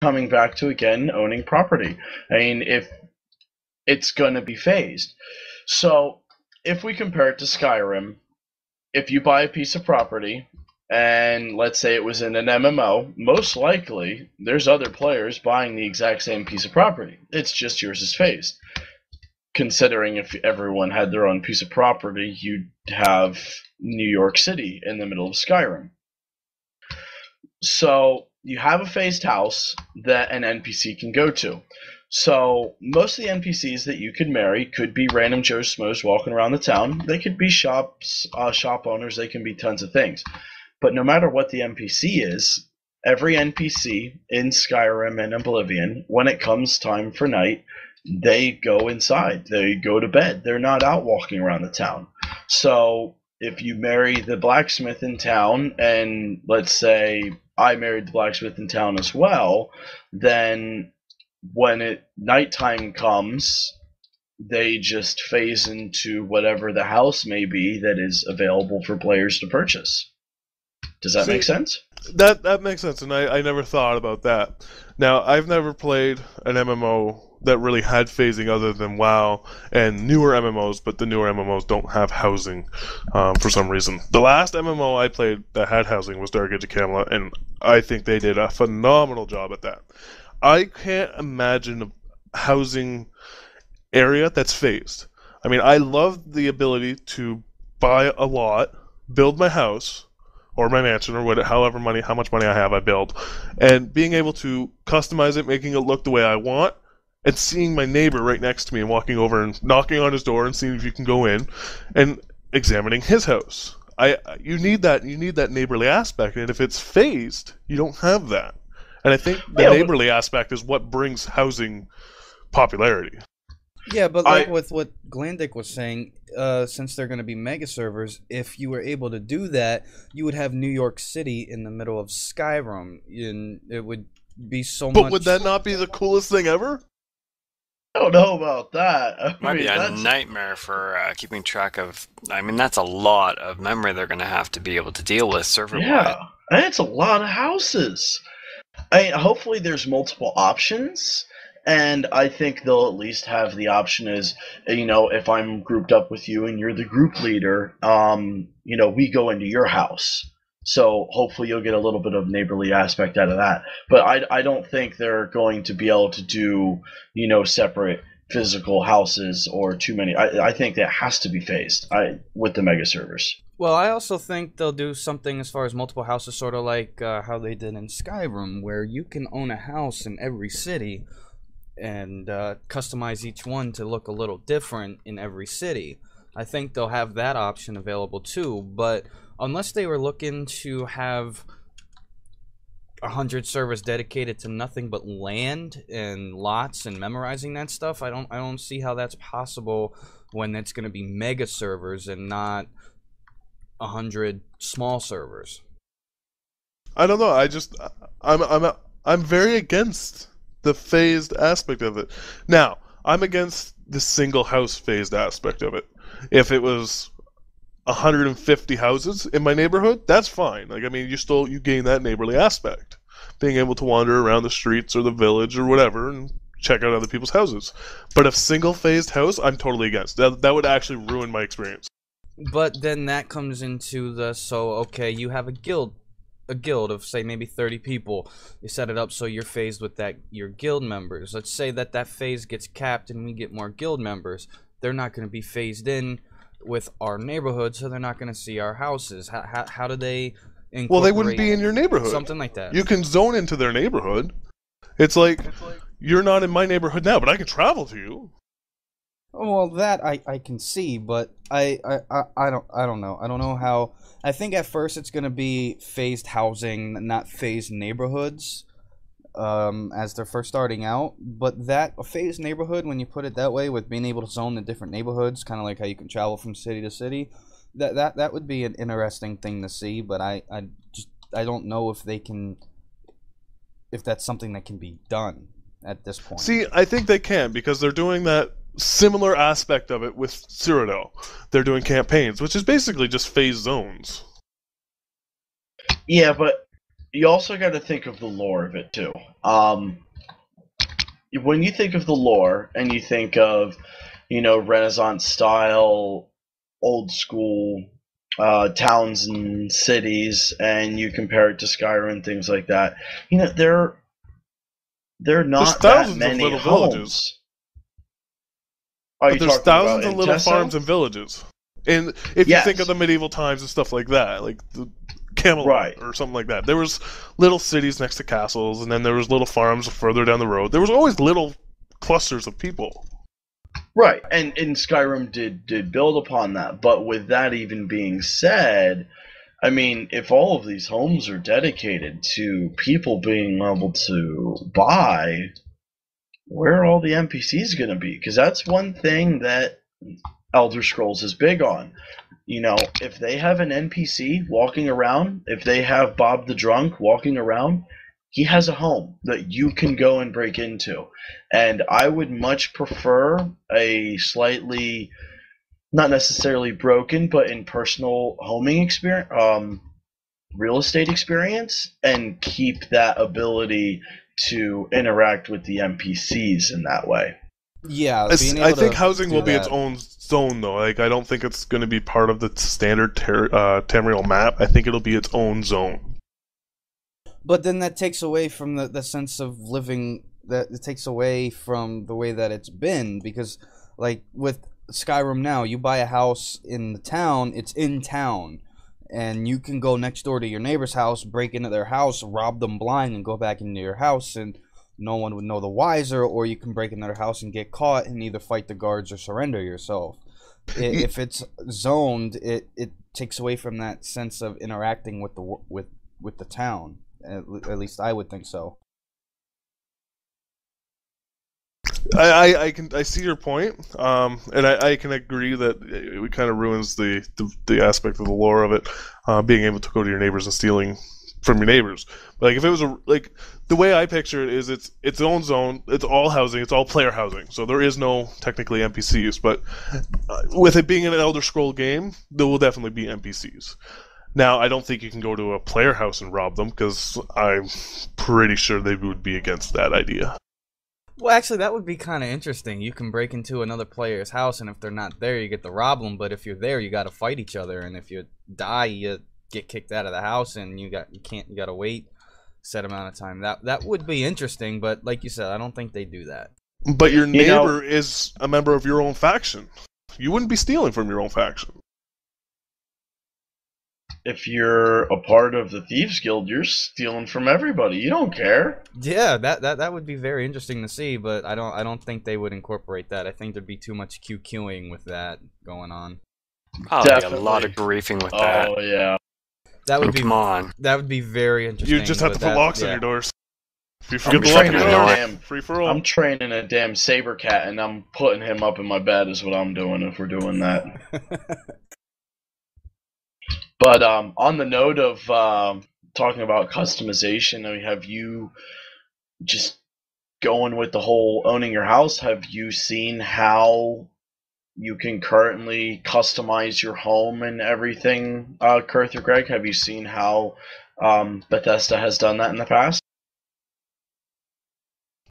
coming back to again owning property. I mean, if it's going to be phased. So, if we compare it to Skyrim, if you buy a piece of property and let's say it was in an MMO, most likely there's other players buying the exact same piece of property. It's just yours is phased. Considering if everyone had their own piece of property, you'd have New York City in the middle of Skyrim. So you have a phased house that an NPC can go to. So most of the NPCs that you could marry could be random Joe Schmoes walking around the town. They could be shops, uh, shop owners. They can be tons of things. But no matter what the NPC is, every NPC in Skyrim and Oblivion, when it comes time for night, they go inside. They go to bed. They're not out walking around the town. So if you marry the blacksmith in town, and let's say I married the blacksmith in town as well, then when it nighttime comes, they just phase into whatever the house may be that is available for players to purchase. Does that See, make sense? That that makes sense, and I, I never thought about that. Now I've never played an MMO that really had phasing other than WoW and newer MMOs, but the newer MMOs don't have housing um, for some reason. The last MMO I played that had housing was Dark Age of Camelot, and I think they did a phenomenal job at that. I can't imagine a housing area that's phased. I mean, I love the ability to buy a lot, build my house or my mansion or whatever, however money, how much money I have, I build, and being able to customize it, making it look the way I want, and seeing my neighbor right next to me and walking over and knocking on his door and seeing if you can go in, and examining his house. I you need that you need that neighborly aspect, and if it's phased, you don't have that. And I think the yeah, neighborly but, aspect is what brings housing popularity. Yeah, but like I, with what Glandick was saying, uh, since they're going to be mega servers, if you were able to do that, you would have New York City in the middle of Skyrim, and it would be so but much. But would that not be the coolest thing ever? I don't know about that. I Might mean, be a that's... nightmare for uh, keeping track of. I mean, that's a lot of memory they're going to have to be able to deal with server wide. Yeah, it's a lot of houses. I mean, hopefully there's multiple options, and I think they'll at least have the option is, you know, if I'm grouped up with you and you're the group leader, um, you know, we go into your house. So hopefully you'll get a little bit of neighborly aspect out of that. But I, I don't think they're going to be able to do, you know, separate physical houses or too many. I, I think that has to be phased I, with the mega servers. Well, I also think they'll do something as far as multiple houses, sort of like uh, how they did in Skyrim, where you can own a house in every city and uh, customize each one to look a little different in every city. I think they'll have that option available too, but unless they were looking to have a hundred servers dedicated to nothing but land and lots and memorizing that stuff, I don't I don't see how that's possible when it's going to be mega servers and not a hundred small servers. I don't know. I just I'm I'm I'm very against the phased aspect of it. Now I'm against the single house phased aspect of it. If it was 150 houses in my neighborhood, that's fine. Like I mean, you still you gain that neighborly aspect, being able to wander around the streets or the village or whatever and check out other people's houses. But a single phased house, I'm totally against. That that would actually ruin my experience. But then that comes into the so okay, you have a guild a guild of say maybe 30 people you set it up so you're phased with that your guild members let's say that that phase gets capped and we get more guild members they're not going to be phased in with our neighborhood so they're not going to see our houses. How, how, how do they well they wouldn't be in your neighborhood. something like that? You can zone into their neighborhood. It's like, it's like you're not in my neighborhood now but i can travel to you. Well, that I, I can see, but I, I, I don't I don't know. I don't know how. I think at first it's gonna be phased housing, not phased neighborhoods, um, as they're first starting out. But that a phased neighborhood, when you put it that way, with being able to zone the different neighborhoods, kind of like how you can travel from city to city, that that that would be an interesting thing to see. But I I just I don't know if they can, if that's something that can be done at this point. See, I think they can because they're doing that similar aspect of it with Cyrodiil. They're doing campaigns, which is basically just phase zones. Yeah, but you also got to think of the lore of it too. Um, when you think of the lore and you think of, you know, Renaissance style, old school uh, towns and cities, and you compare it to Skyrim and things like that, you know, there, there are not that many homes. villages. Are But you there's talking about thousands of little farms and villages. And if Yes. you think of the medieval times and stuff like that, like the Camelot Right. or something like that, there was little cities next to castles, and then there was little farms further down the road. There was always little clusters of people. Right, and and Skyrim did did build upon that. But with that even being said, I mean, if all of these homes are dedicated to people being able to buy, where are all the NPCs going to be? Because that's one thing that Elder Scrolls is big on. You know, if they have an NPC walking around, if they have Bob the Drunk walking around, he has a home that you can go and break into. And I would much prefer a slightly, not necessarily broken, but in personal homing experience, um, real estate experience, and keep that ability to interact with the NPCs in that way. Yeah, It's- being I able think housing do will be its that. Own though. Like, I don't think it's going to be part of the standard ter- uh, Tamriel map. I think it'll be its own zone. But then that takes away from the, the sense of living. That it takes away from the way that it's been because, like with Skyrim now, you buy a house in the town. It's in town, and you can go next door to your neighbor's house, break into their house, rob them blind, and go back into your house, and no one would know the wiser. Or you can break into their house and get caught, and either fight the guards or surrender yourself. If it's zoned, it, it takes away from that sense of interacting with the with with the town. At, at least I would think so. I, I, I can I see your point, um, and I, I can agree that it, it kind of ruins the, the the aspect of the lore of it, uh, being able to go to your neighbors and stealing from your neighbors. But like if it was a like the way I picture it is it's its own zone, it's all housing, it's all player housing, so there is no technically NPCs. But uh, with it being an Elder Scroll game, there will definitely be NPCs. Now I don't think you can go to a player house and rob them because I'm pretty sure they would be against that idea. Well, actually, that would be kind of interesting. You can break into another player's house, and if they're not there, you get to rob them. But if you're there, you got to fight each other, and if you die, you get kicked out of the house, and you got you can't you got to wait set amount of time. That that would be interesting, but like you said, I don't think they do that. But your You know- neighbor is a member of your own faction. You wouldn't be stealing from your own faction. If you're a part of the Thieves Guild, you're stealing from everybody. You don't care. Yeah, that, that that would be very interesting to see, but I don't I don't think they would incorporate that. I think there'd be too much QQing with that going on. Oh, there'd be a lot of griefing with oh, that. Oh yeah. That would be Come on. that would be very interesting. You just have to put that- locks on your doors. If you I'm the lock on training your a damn. free for all. I'm training a damn saber cat, and I'm putting him up in my bed. Is what I'm doing if we're doing that. But um, on the note of um, talking about customization, I mean, have you just going with the whole owning your house? Have you seen how you can currently customize your home and everything, uh, Kurth or Greg? Have you seen how um, Bethesda has done that in the past?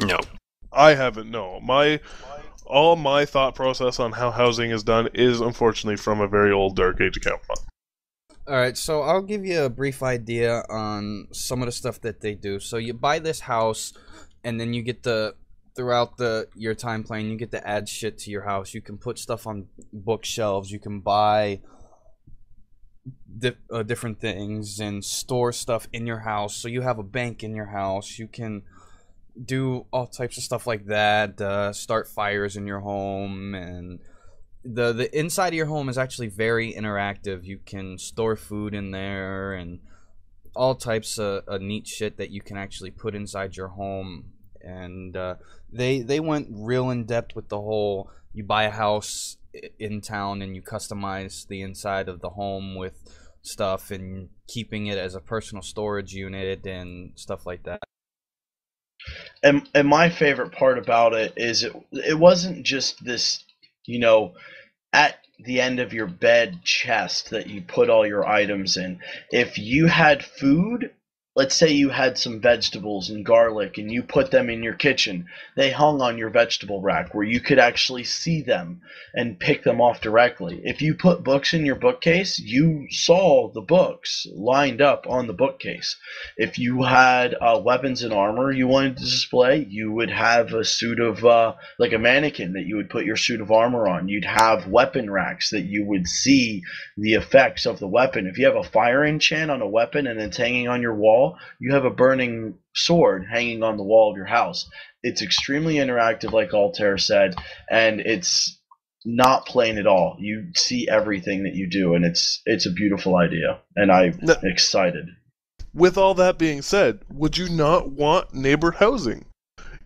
No. I haven't. No, my all my thought process on how housing is done is unfortunately from a very old Dark Age account. All right, so I'll give you a brief idea on some of the stuff that they do. So you buy this house, and then you get the throughout the your time playing, you get to add shit to your house. You can put stuff on bookshelves. You can buy di- uh, different things and store stuff in your house. So you have a bank in your house. You can do all types of stuff like that. Uh, start fires in your home and the the inside of your home is actually very interactive. You can store food in there and all types of, of neat shit that you can actually put inside your home. And uh, they they went real in depth with the whole. You buy a house in town and you customize the inside of the home with stuff and keeping it as a personal storage unit and stuff like that. and and my favorite part about it is it it wasn't just this you know at the end of your bed chest that you put all your items in if you had food let's say you had some vegetables and garlic and you put them in your kitchen. They hung on your vegetable rack where you could actually see them and pick them off directly. If you put books in your bookcase you saw the books lined up on the bookcase. If you had uh, weapons and armor you wanted to display you would have a suit of uh, like a mannequin that you would put your suit of armor on. You'd have weapon racks that you would see the effects of the weapon. If you have a fire enchant on a weapon and it's hanging on your wall you have a burning sword hanging on the wall of your house. It's extremely interactive, like Altair said, and it's not plain at all. You see everything that you do, and it's it's a beautiful idea, and I'm No. excited. With all that being said, would you not want neighbor housing?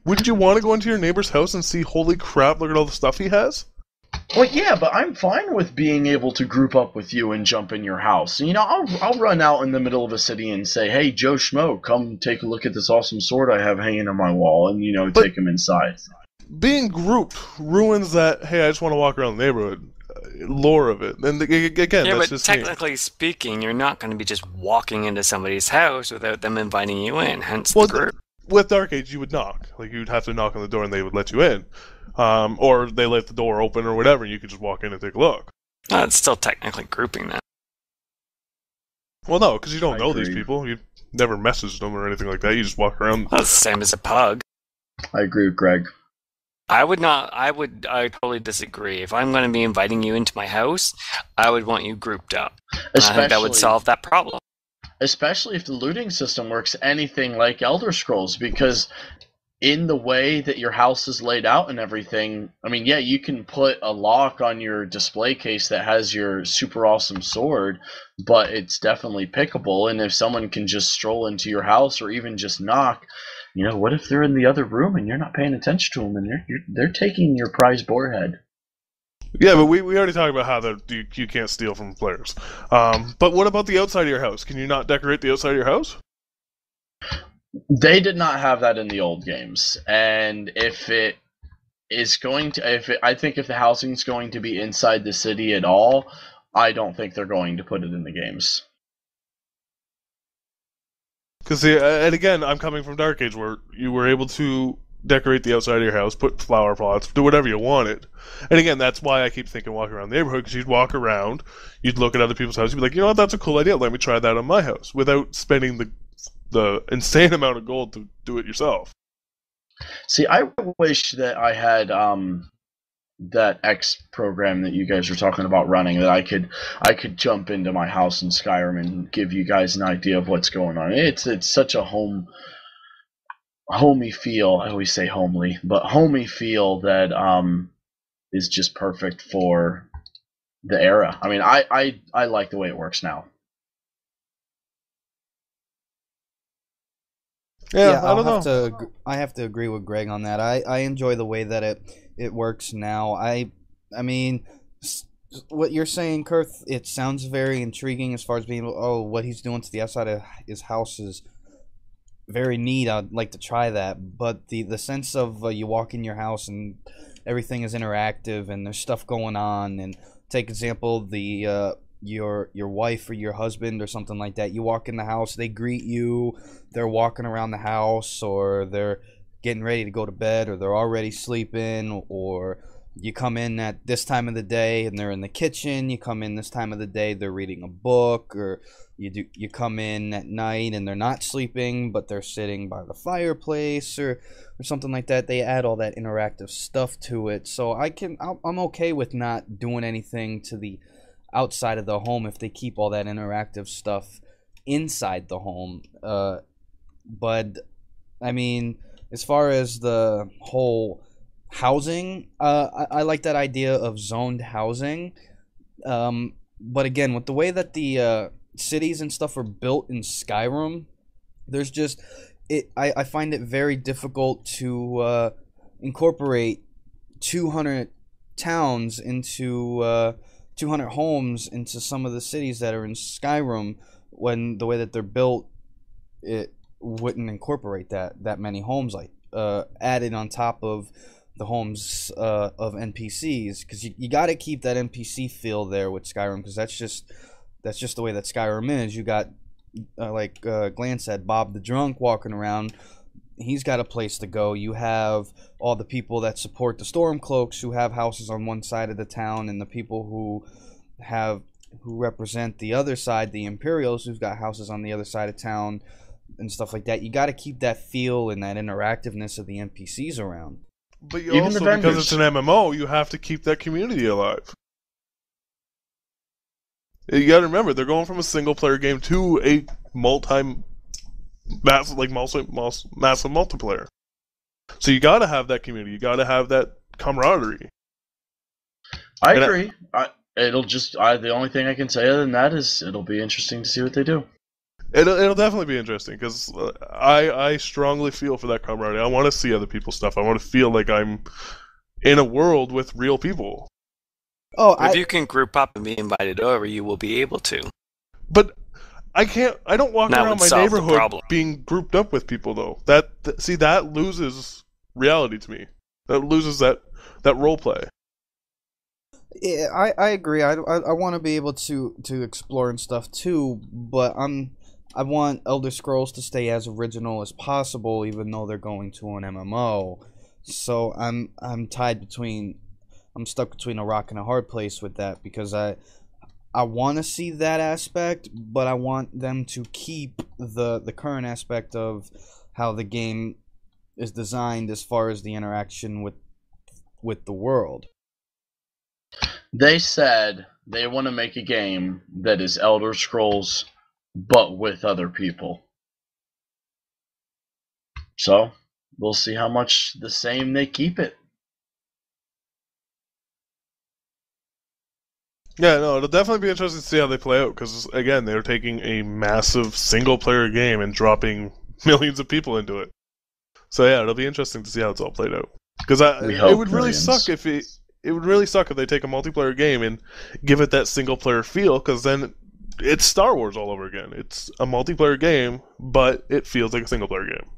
Wouldn't you want to go into your neighbor's house and see, holy crap, look at all the stuff he has? Well, yeah, but I'm fine with being able to group up with you and jump in your house. You know, I'll I'll run out in the middle of a city and say, "Hey, Joe Schmo, come take a look at this awesome sword I have hanging on my wall," and you know, But- take him inside. Being grouped ruins that, hey, I just want to walk around the neighborhood uh, lore of it. And ag- ag- again, yeah, that's but just me. technically speaking, you're not going to be just walking into somebody's house without them inviting you in. Hence Well, the group. With Dark Age, you would knock. Like you'd have to knock on the door, and they would let you in, um, or they let the door open or whatever. And you could just walk in and take a look. Uh, it's still technically grouping then. Well, no, because you don't I know these people. You never messaged them or anything like that. You just walk around. Well, it's the same as a pug. I agree with Greg. I would not. I would. I totally disagree. If I'm going to be inviting you into my house, I would want you grouped up. And I think that would solve that problem. Especially if the looting system works anything like Elder Scrolls, because in the way that your house is laid out and everything, I mean, yeah, you can put a lock on your display case that has your super awesome sword, but it's definitely pickable. And if someone can just stroll into your house or even just knock, you know, what if they're in the other room and you're not paying attention to them and they're they're taking your prize boarhead? Yeah, but we, we already talked about how that you, you can't steal from players. Um, but what about the outside of your house? Can you not decorate the outside of your house? They did not have that in the old games, and if it is going to, if it, I think if the housing is going to be inside the city at all, I don't think they're going to put it in the games. Because and again, I'm coming from Dark Age, where you were able to decorate the outside of your house, put flower pots, do whatever you wanted. And again, that's why I keep thinking walking around the neighborhood. Because you'd walk around, you'd look at other people's houses, you'd be like, you know what, that's a cool idea. Let me try that on my house without spending the the insane amount of gold to do it yourself. See, I wish that I had um, that X program that you guys were talking about running. That I could, I could jump into my house in Skyrim and give you guys an idea of what's going on. It's it's such a home, homey feel. I always say homely, but homey feel that um, is just perfect for the era. I mean, I I I like the way it works now. Yeah, I I'll don't know. to. I have to agree with Greg on that. I, I enjoy the way that it it works now. I I mean, what you're saying, Kurth, it sounds very intriguing as far as being oh what he's doing to the outside of his house is very neat. I'd like to try that, but the the sense of uh, you walk in your house and everything is interactive and there's stuff going on and take example the uh, your your wife or your husband or something like that. You walk in the house, they greet you they're walking around the house or they're getting ready to go to bed or they're already sleeping or you come in at this time of the day and they're in the kitchen. You come in this time of the day they're reading a book or you do you come in at night and they're not sleeping but they're sitting by the fireplace or or something like that. They add all that interactive stuff to it. So i can I'm- okay with not doing anything to the outside of the home if they keep all that interactive stuff inside the home. Uh but I mean, as far as the whole housing, uh, I, I like that idea of zoned housing. Um, but again, with the way that the uh, cities and stuff are built in Skyrim, there's just it. I, I find it very difficult to uh, incorporate 200 towns into uh, 200 homes into some of the cities that are in Skyrim when the way that they're built it wouldn't incorporate that that many homes like uh, added on top of the homes uh, of NPCs because you, you got to keep that NPC feel there with Skyrim because that's just that's just the way that Skyrim is. You got uh, like uh, Glenn said, Bob the drunk walking around. He's got a place to go. You have all the people that support the Stormcloaks who have houses on one side of the town, and the people who have who represent the other side, the Imperials, who've got houses on the other side of town and stuff like that. You got to keep that feel and that interactiveness of the NPCs around. But you Even also, the because it's an MMO, you have to keep that community alive. You got to remember, they're going from a single player game to a multi, massive, like multi, mus- massive multiplayer. So you got to have that community. You got to have that camaraderie. I And I- agree. I, it'll just. I, the only thing I can say other than that is it'll be interesting to see what they do. It'll, it'll definitely be interesting because uh, I I strongly feel for that camaraderie. I want to see other people's stuff. I want to feel like I'm in a world with real people. Oh, If you can group up and be invited over, you will be able to. But I can't. I don't walk That around my neighborhood being grouped up with people though. That th- see that loses reality to me. That loses that that role play. Yeah, I, I agree. I, I, I want to be able to to explore and stuff too, but I'm I want Elder Scrolls to stay as original as possible, even though they're going to an MMO. So I'm I'm tied between I'm stuck between a rock and a hard place with that because I I want to see that aspect, but I want them to keep the the current aspect of how the game is designed as far as the interaction with with the world. They said they want to make a game that is Elder Scrolls, but with other people. So we'll see how much the same they keep it. Yeah, no, it'll definitely be interesting to see how they play out because again, they're taking a massive single player game and dropping millions of people into it. So yeah, it'll be interesting to see how it's all played out. Because it would really suck if it, it would really suck if they take a multiplayer game and give it that single player feel. Because then it's Star Wars all over again. It's a multiplayer game, but it feels like a single player game.